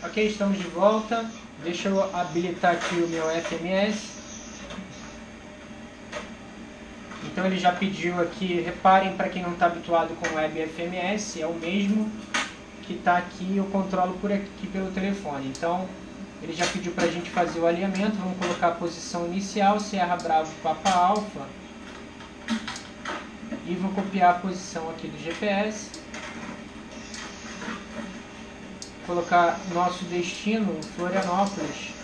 Ok, estamos de volta. Deixa eu habilitar aqui o meu FMS. Então ele já pediu aqui, reparem para quem não está habituado com Web FMS, é o mesmo que está aqui, eu controlo por aqui pelo telefone. Então ele já pediu para a gente fazer o alinhamento, vamos colocar a posição inicial, Sierra Bravo Papa Alpha. E vou copiar a posição aqui do GPS. Colocar nosso destino, Florianópolis.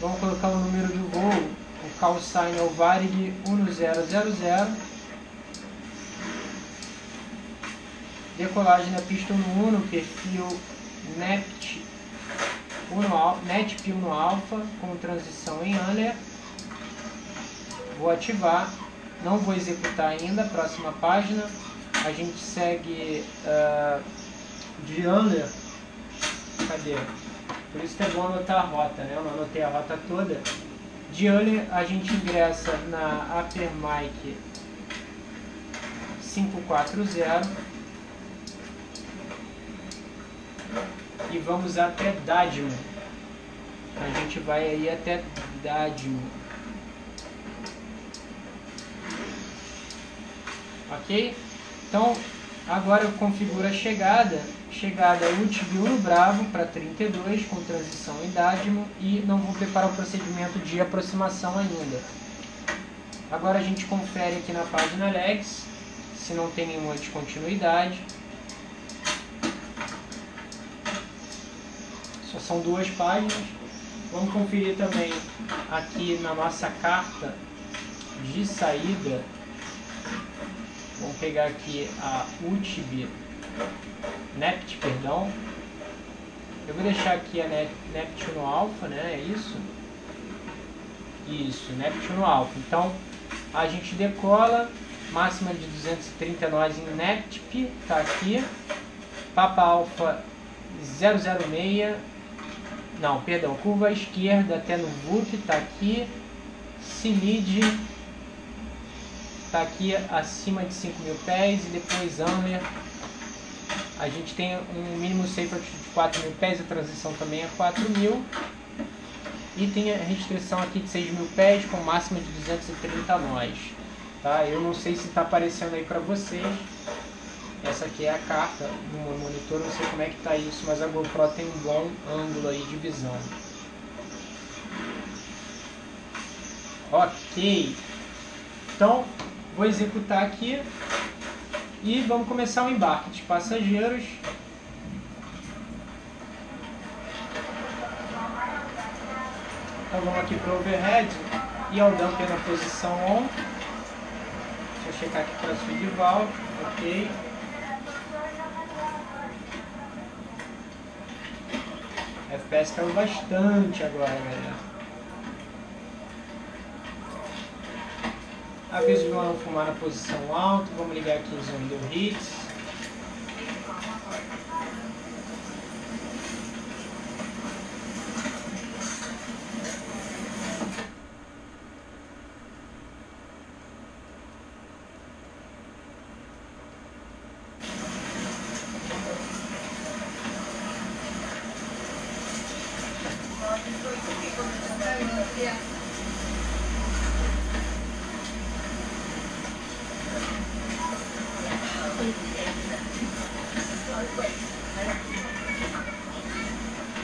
Vamos colocar o número do voo, o call sign é o Varig 1000. Decolagem na pista 1, perfil NEPT 1, NETP 1 Alpha com transição em Under. Vou ativar, não vou executar ainda, próxima página. A gente segue uh, de Under. Por isso que é bom anotar a rota, né? Eu não anotei a rota toda. De Under a gente ingressa na Upper Mic 540 e vamos até Dadmo. A gente vai aí até Dadmo. Ok? Então, agora eu configuro a chegada. Chegada UTB no Bravo para 32 com transição Dadmo e não vou preparar o procedimento de aproximação ainda. Agora a gente confere aqui na página Lex se não tem nenhuma descontinuidade. Só são duas páginas. Vamos conferir também aqui na nossa carta de saída. Vamos pegar aqui a UTB, NEPT, perdão. Eu vou deixar aqui a Neptuno Alpha, né? É isso? Isso, Neptuno Alpha. Então, a gente decola, máxima de 230 nós em NEPTP, tá aqui. Papa Alpha 006 não, perdão, curva esquerda até no VUP, está aqui. CIMID está aqui acima de 5 mil pés e depois AMER. A gente tem um mínimo safe de 4 mil pés, a transição também é 4 mil. E tem a restrição aqui de 6 mil pés com máxima de 230 nós. Tá? Eu não sei se está aparecendo aí para vocês. Essa aqui é a carta do meu monitor, não sei como é que está isso, mas a GoPro tem um bom ângulo aí de visão. Ok. Então, vou executar aqui e vamos começar o embarque de passageiros. Então vamos aqui para o overhead e ao dumper na posição on. Deixa eu checar aqui para subir valve. Ok. FPS caiu bastante agora, galera. Aviso fumar na posição alta. Vamos ligar aqui os window hits.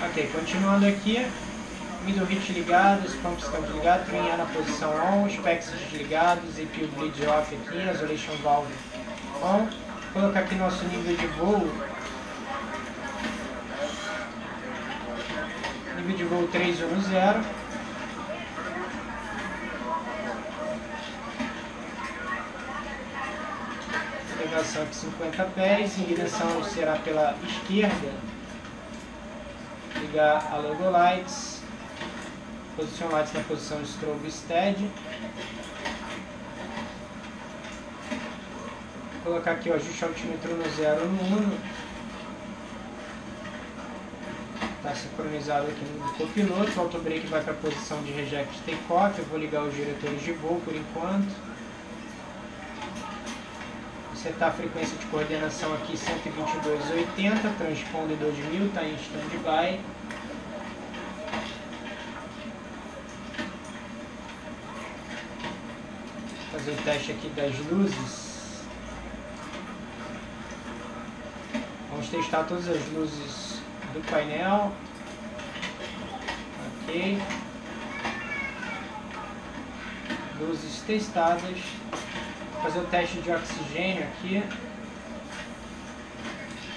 Ok, continuando aqui, middle hit ligados, pumps estão desligados, trinhar na posição on, specs desligados, EPU bleed off aqui, isolation valve on. Colocar aqui nosso nível de voo. Nível de voo 310. Elevação de 50 pés, ignição será pela esquerda. Ligar a logo lights, posicionar lights na posição strobe steady, colocar aqui o ajuste altímetro no 0 no 1, está sincronizado aqui no copiloto, o autobrake vai para a posição de reject takeoff, eu vou ligar os diretores de voo por enquanto, Setar a frequência de coordenação aqui 122,80, transponder 2000, está em standby. Fazer o teste aqui das luzes. Vamos testar todas as luzes do painel. Ok. Luzes testadas fazer o teste de oxigênio aqui.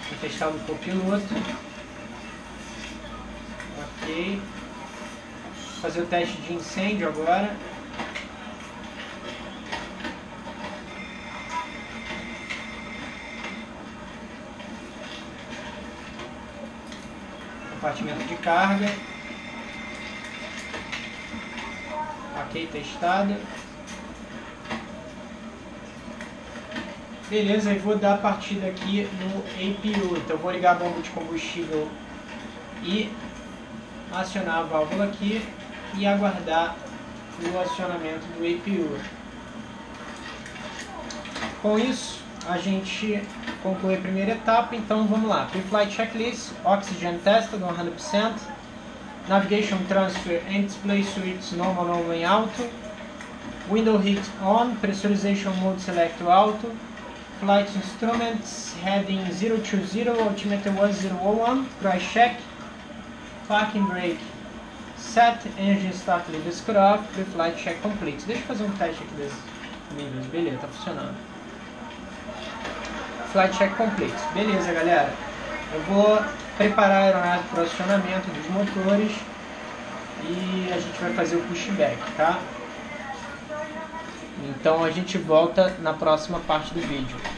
Vou testar o copiloto. Ok. Fazer o teste de incêndio agora. Compartimento de carga. Ok, testado. Beleza, e vou dar a partida aqui no APU. Então vou ligar a bomba de combustível e acionar a válvula aqui e aguardar o acionamento do APU. Com isso, a gente conclui a primeira etapa, então vamos lá. Pre-flight checklist, oxygen tested 100%, navigation transfer and display switch normal, normal em alto, window heat on, pressurization mode select auto, Flight Instruments, heading 020, altimeter 1001, crash check, parking brake set, engine start leave screw off, pre-flight check complete. Deixa eu fazer um teste aqui desses níveis, beleza, tá funcionando. Flight check complete, beleza galera. Eu vou preparar a aeronave para o acionamento dos motores e a gente vai fazer o pushback, tá? Então a gente volta na próxima parte do vídeo.